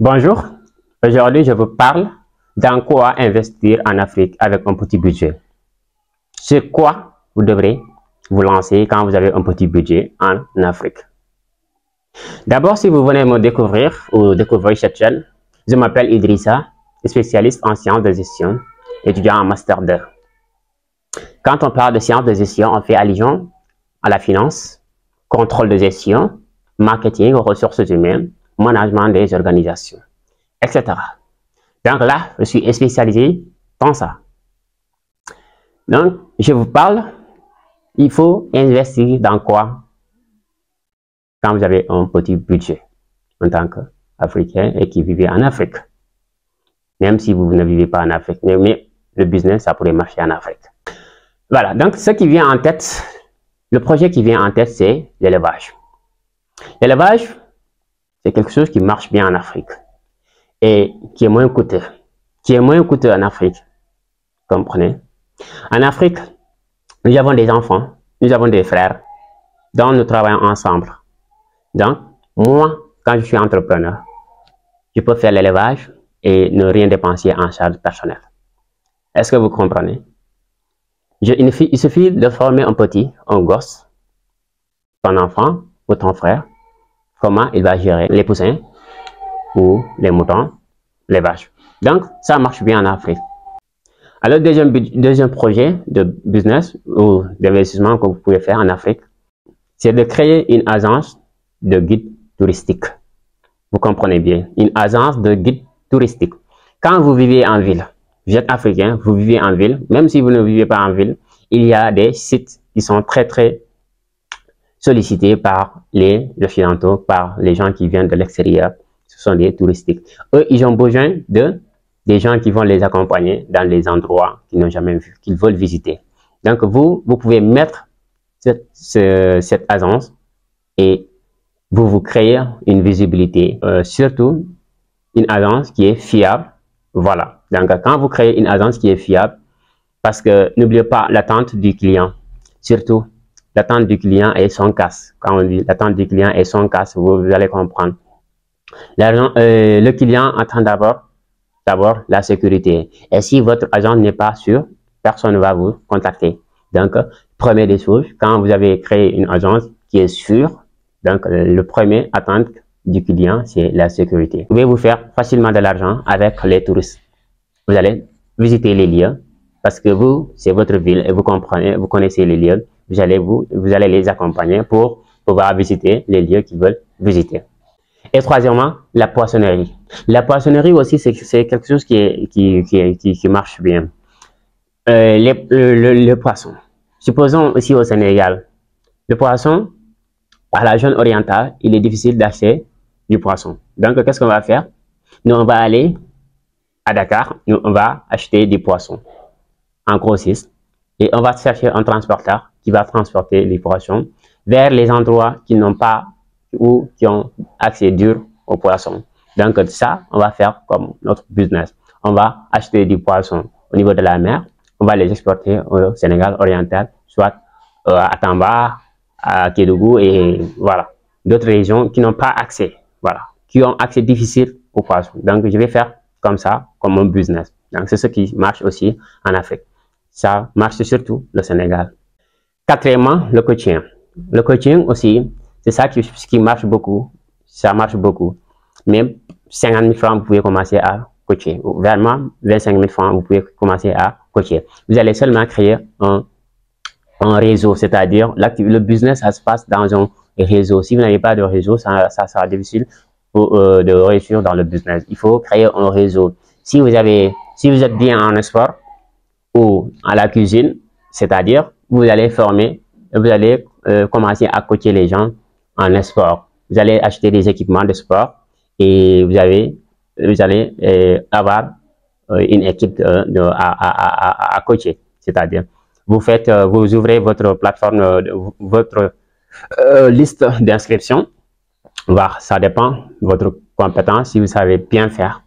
Bonjour, aujourd'hui je vous parle dans quoi investir en Afrique avec un petit budget. Sur quoi vous devrez vous lancer quand vous avez un petit budget en Afrique. D'abord, si vous venez me découvrir ou découvrir cette chaîne, je m'appelle Idrissa, spécialiste en sciences de gestion, étudiant en Master 2. Quand on parle de sciences de gestion, on fait allusion à la finance, contrôle de gestion, marketing, ressources humaines, management des organisations, etc. Donc là, je suis spécialisé dans ça. Donc, je vous parle, il faut investir dans quoi? Quand vous avez un petit budget en tant qu'Africain et qui vivez en Afrique. Même si vous ne vivez pas en Afrique, mais, mais le business, ça pourrait marcher en Afrique. Voilà, donc ce qui vient en tête, le projet qui vient en tête, c'est l'élevage. L'élevage, c'est quelque chose qui marche bien en Afrique et qui est moins coûteux. Qui est moins coûteux en Afrique. Comprenez? En Afrique, nous avons des enfants, nous avons des frères, dont nous travaillons ensemble. Donc, moi, quand je suis entrepreneur, je peux faire l'élevage et ne rien dépenser en charge personnelle. Est-ce que vous comprenez? il, suffit de former un petit, un gosse, ton enfant ou ton frère, comment il va gérer les poussins ou les moutons, les vaches. Donc, ça marche bien en Afrique. Alors, deuxième, deuxième projet de business ou d'investissement que vous pouvez faire en Afrique, c'est de créer une agence de guide touristique. Vous comprenez bien, une agence de guide touristique. Quand vous vivez en ville, vous êtes africain, vous vivez en ville, même si vous ne vivez pas en ville, il y a des sites qui sont très très sollicités par les occidentaux, par les gens qui viennent de l'extérieur. Ce sont des touristiques. Eux, ils ont besoin de des gens qui vont les accompagner dans les endroits qu'ils n'ont jamais vus, qu'ils veulent visiter. Donc, vous, vous pouvez mettre cette, cette agence et vous vous créez une visibilité, euh, surtout une agence qui est fiable. Voilà. Donc, quand vous créez une agence qui est fiable, parce que n'oubliez pas l'attente du client, surtout l'attente du client est son casse. Quand on dit l'attente du client est son casse, vous, allez comprendre. Euh, le client attend d'abord d'abord la sécurité. Et si votre agent n'est pas sûr, personne ne va vous contacter. Donc, première des choses, quand vous avez créé une agence qui est sûre, donc le premier attente du client, c'est la sécurité. Vous pouvez vous faire facilement de l'argent avec les touristes. Vous allez visiter les lieux parce que vous, c'est votre ville et vous comprenez, vous connaissez les lieux. Vous allez vous, vous allez les accompagner pour pouvoir visiter les lieux qu'ils veulent visiter. Et troisièmement, la poissonnerie. La poissonnerie aussi, c'est quelque chose qui, qui, qui, qui, marche bien. Euh, les, le, poisson. Supposons aussi au Sénégal, le poisson, à la zone orientale, il est difficile d'acheter du poisson. Donc, qu'est-ce qu'on va faire? Nous, on va aller à Dakar, nous, on va acheter des poissons en grossiste et on va chercher un transporteur qui va transporter poissons vers les endroits qui n'ont pas ou qui ont accès dur aux poissons. Donc ça, on va faire comme notre business. On va acheter du poisson au niveau de la mer, on va les exporter au Sénégal oriental, soit euh, à Tamba, à Kédougou et voilà, d'autres régions qui n'ont pas accès, voilà, qui ont accès difficile aux poissons. Donc je vais faire comme ça, comme un business. Donc c'est ce qui marche aussi en Afrique. Ça marche surtout le Sénégal. Quatrièmement, le coaching. Le coaching aussi, c'est ça qui, qui marche beaucoup. Ça marche beaucoup. Même 50 000 francs, vous pouvez commencer à coacher. Vraiment, 25 000 francs, vous pouvez commencer à coacher. Vous allez seulement créer un, un réseau, c'est-à-dire le business, ça se passe dans un réseau. Si vous n'avez pas de réseau, ça, sera difficile euh, de réussir dans le business. Il faut créer un réseau. Si vous avez, si vous êtes bien en sport ou à la cuisine, c'est-à-dire vous allez former, vous allez euh, commencer à coacher les gens en sport. Vous allez acheter des équipements de sport et vous, avez, vous allez euh, avoir euh, une équipe de, à, à, à, coacher. C'est-à-dire, vous faites, vous ouvrez votre plateforme, votre liste d'inscription. Voir, ça dépend de votre compétence. Si vous savez bien faire,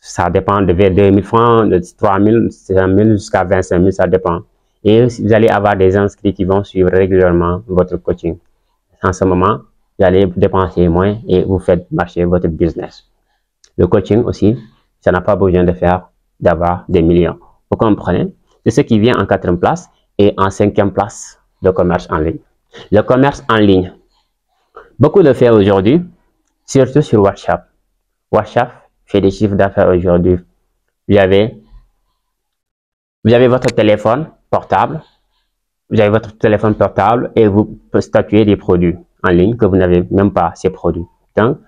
ça dépend de 2 000 francs, de 3 000, 5 000 jusqu'à 25 000, ça dépend. Et vous allez avoir des inscrits qui vont suivre régulièrement votre coaching en ce moment, vous allez dépenser moins et vous faites marcher votre business. Le coaching aussi, ça n'a pas besoin de faire, d'avoir des millions. Vous comprenez? C'est ce qui vient en quatrième place et en cinquième place, le commerce en ligne. Le commerce en ligne. Beaucoup le font aujourd'hui, surtout sur WhatsApp. WhatsApp fait des chiffres d'affaires aujourd'hui. Vous avez, vous avez votre téléphone portable, vous avez votre téléphone portable et vous statuez des produits en ligne que vous n'avez même pas ces produits. Donc,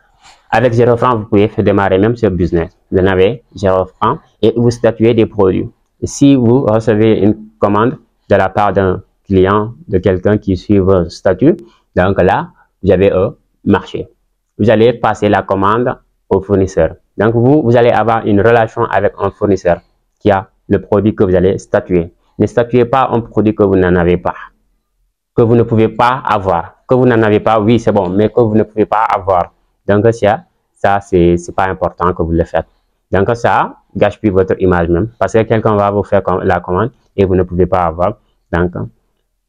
avec 0 francs, vous pouvez démarrer même ce business. Vous en avez 0 francs et vous statuez des produits. Si vous recevez une commande de la part d'un client, de quelqu'un qui suit vos statuts, donc là, vous avez un marché. Vous allez passer la commande au fournisseur. Donc vous, vous allez avoir une relation avec un fournisseur qui a le produit que vous allez statuer. Ne statuez pas un produit que vous n'en avez pas, que vous ne pouvez pas avoir. Que vous n'en avez pas, oui, c'est bon, mais que vous ne pouvez pas avoir. Donc ça, ça c'est pas important que vous le faites. Donc ça gâche votre image même, parce que quelqu'un va vous faire la commande et vous ne pouvez pas avoir. Donc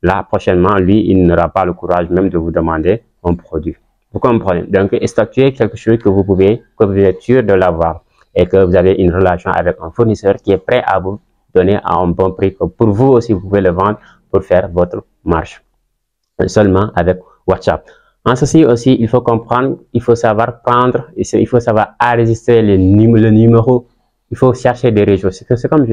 là, prochainement, lui, il n'aura pas le courage même de vous demander un produit. Vous comprenez? Donc, statuer quelque chose que vous pouvez, que vous êtes sûr de l'avoir et que vous avez une relation avec un fournisseur qui est prêt à vous à un bon prix pour vous aussi, vous pouvez le vendre pour faire votre marge. Seulement avec WhatsApp. En ceci aussi, il faut comprendre, il faut savoir prendre, il faut savoir enregistrer le, le numéro. Il faut chercher des réseaux. C'est comme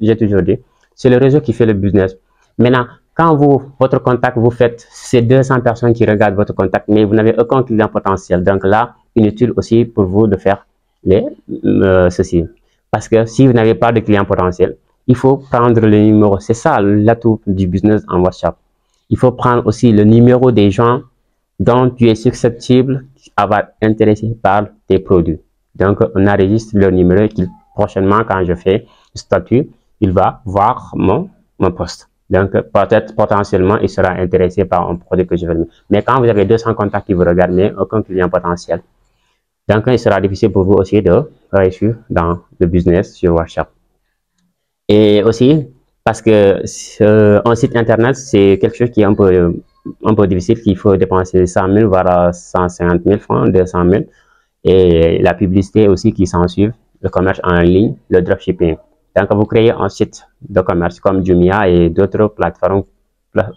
j'ai toujours dit, c'est le réseau qui fait le business. Maintenant, quand vous, votre contact, vous faites ces 200 personnes qui regardent votre contact, mais vous n'avez aucun client potentiel. Donc là, inutile aussi pour vous de faire les, euh, ceci. Parce que si vous n'avez pas de client potentiel, il faut prendre le numéro. C'est ça l'atout du business en WhatsApp. Il faut prendre aussi le numéro des gens dont tu es susceptible à être intéressé par tes produits. Donc, on enregistre le numéro qui, prochainement, quand je fais statut, il va voir mon, mon poste. Donc, peut-être potentiellement, il sera intéressé par un produit que je vais mettre. Mais quand vous avez 200 contacts qui vous regardent, mais aucun client potentiel, donc, il sera difficile pour vous aussi de réussir dans le business sur WhatsApp. Et aussi, parce que un site internet, c'est quelque chose qui est un peu, un peu difficile, qu'il faut dépenser 100 000, voire 150 000 francs, 200 000. Et la publicité aussi qui s'ensuit, le commerce en ligne, le dropshipping. Donc, vous créez un site de commerce comme Jumia et d'autres plateformes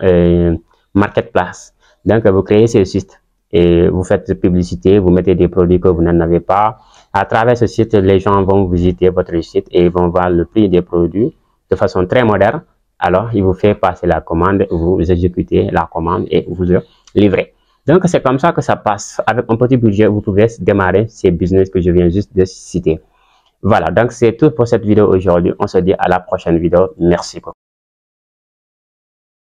euh, marketplace. Donc, vous créez ce site et vous faites publicité, vous mettez des produits que vous n'en avez pas. À travers ce site, les gens vont visiter votre site et vont voir le prix des produits de façon très moderne. Alors, il vous fait passer la commande, vous exécutez la commande et vous livrez. Donc, c'est comme ça que ça passe. Avec un petit budget, vous pouvez démarrer ces business que je viens juste de citer. Voilà, donc c'est tout pour cette vidéo aujourd'hui. On se dit à la prochaine vidéo. Merci beaucoup.